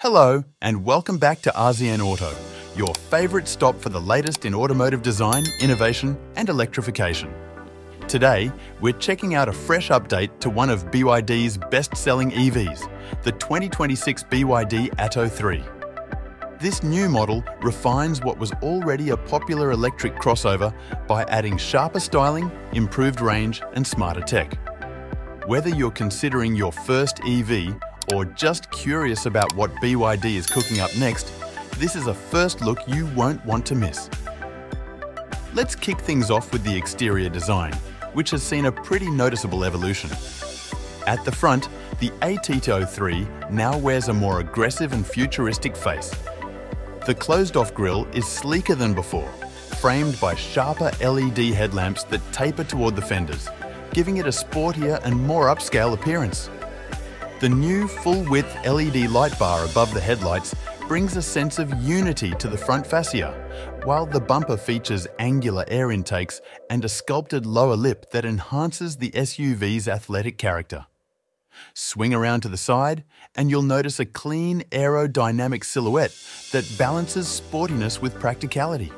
Hello, and welcome back to RZN Auto, your favourite stop for the latest in automotive design, innovation, and electrification. Today, we're checking out a fresh update to one of BYD's best-selling EVs, the 2026 BYD Atto 3. This new model refines what was already a popular electric crossover by adding sharper styling, improved range, and smarter tech. Whether you're considering your first EV or just curious about what BYD is cooking up next, this is a first look you won't want to miss. Let's kick things off with the exterior design, which has seen a pretty noticeable evolution. At the front, the Atto 3 now wears a more aggressive and futuristic face. The closed-off grille is sleeker than before, framed by sharper LED headlamps that taper toward the fenders, giving it a sportier and more upscale appearance. The new full-width LED light bar above the headlights brings a sense of unity to the front fascia, while the bumper features angular air intakes and a sculpted lower lip that enhances the SUV's athletic character. Swing around to the side and you'll notice a clean aerodynamic silhouette that balances sportiness with practicality.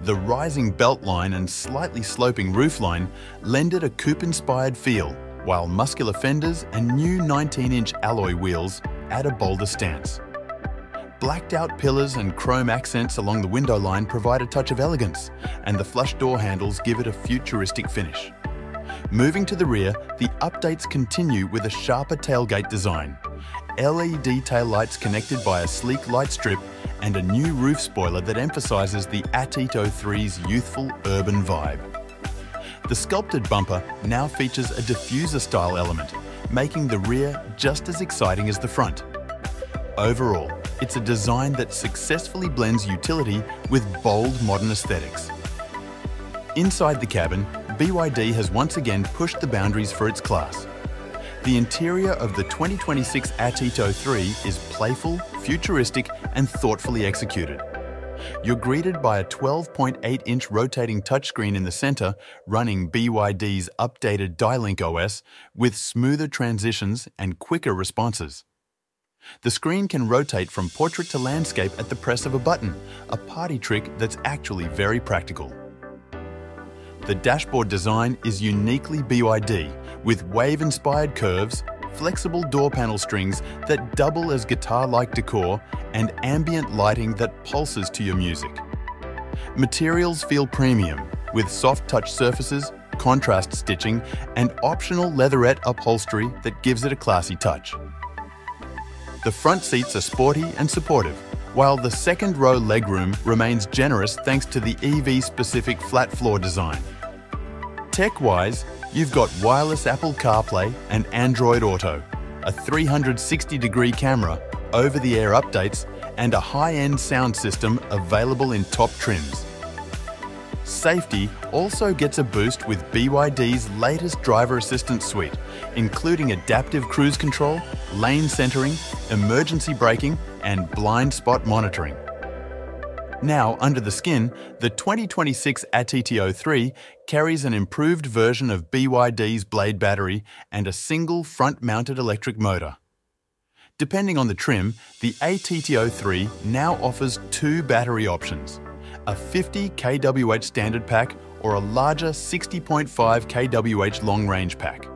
The rising beltline and slightly sloping roofline lend it a coupe-inspired feel, while muscular fenders and new 19-inch alloy wheels add a bolder stance. Blacked out pillars and chrome accents along the window line provide a touch of elegance, and the flush door handles give it a futuristic finish. Moving to the rear, the updates continue with a sharper tailgate design. LED tail lights connected by a sleek light strip and a new roof spoiler that emphasises the Atto 3's youthful urban vibe. The sculpted bumper now features a diffuser-style element, making the rear just as exciting as the front. Overall, it's a design that successfully blends utility with bold modern aesthetics. Inside the cabin, BYD has once again pushed the boundaries for its class. The interior of the 2026 Atto 3 is playful, futuristic and thoughtfully executed. You're greeted by a 12.8-inch rotating touchscreen in the center running BYD's updated DiLink OS with smoother transitions and quicker responses. The screen can rotate from portrait to landscape at the press of a button, a party trick that's actually very practical. The dashboard design is uniquely BYD, with wave-inspired curves, flexible door panel strings that double as guitar-like decor, and ambient lighting that pulses to your music. Materials feel premium, with soft touch surfaces, contrast stitching, and optional leatherette upholstery that gives it a classy touch. The front seats are sporty and supportive, while the second row legroom remains generous thanks to the EV-specific flat floor design. Tech-wise, you've got wireless Apple CarPlay and Android Auto, a 360-degree camera, over-the-air updates, and a high-end sound system available in top trims. Safety also gets a boost with BYD's latest driver assistance suite, including adaptive cruise control, lane centering, emergency braking, and blind spot monitoring. Now, under the skin, the 2026 ATTO3 carries an improved version of BYD's Blade battery and a single front-mounted electric motor. Depending on the trim, the ATTO3 now offers two battery options, a 50 kWh standard pack or a larger 60.5 kWh long-range pack.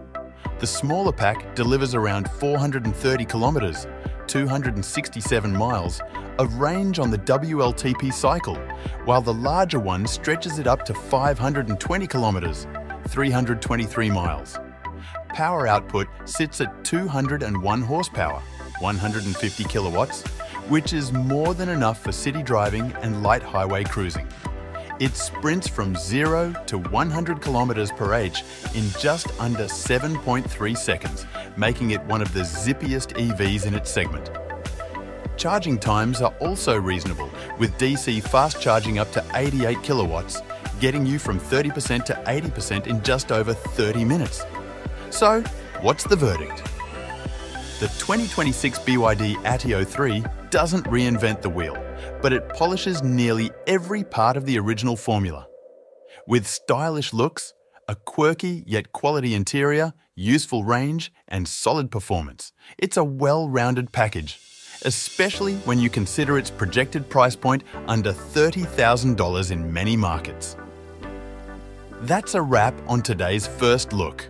The smaller pack delivers around 430 kilometres, 267 miles, of range on the WLTP cycle, while the larger one stretches it up to 520 kilometres, 323 miles. Power output sits at 201 horsepower, 150 kilowatts, which is more than enough for city driving and light highway cruising. It sprints from 0 to 100 kilometers per h in just under 7.3 seconds, making it one of the zippiest EVs in its segment. Charging times are also reasonable, with DC fast charging up to 88 kilowatts, getting you from 30% to 80% in just over 30 minutes. So, what's the verdict? The 2026 BYD Atto 3 doesn't reinvent the wheel, but it polishes nearly every part of the original formula. With stylish looks, a quirky yet quality interior, useful range, and solid performance, it's a well-rounded package especially when you consider its projected price point under $30,000 in many markets. That's a wrap on today's first look.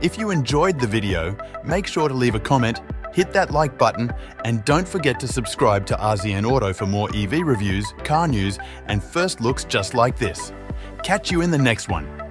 If you enjoyed the video, make sure to leave a comment, hit that like button, and don't forget to subscribe to RZN Auto for more EV reviews, car news, and first looks just like this. Catch you in the next one.